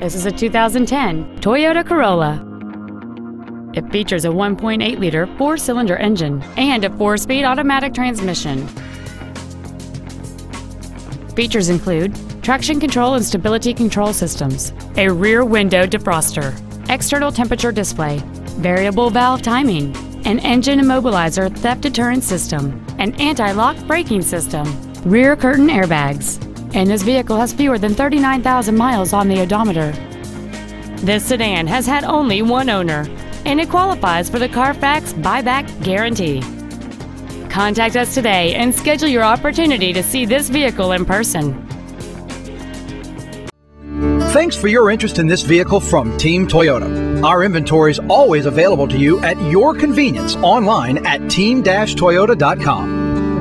This is a 2010 Toyota Corolla. It features a 1.8 liter four cylinder engine and a four speed automatic transmission. Features include traction control and stability control systems, a rear window defroster, external temperature display, variable valve timing, an engine immobilizer theft deterrent system, an anti-lock braking system, rear curtain airbags, and this vehicle has fewer than 39,000 miles on the odometer. This sedan has had only one owner, and it qualifies for the Carfax buyback guarantee. Contact us today and schedule your opportunity to see this vehicle in person. Thanks for your interest in this vehicle from Team Toyota. Our inventory is always available to you at your convenience online at team-toyota.com.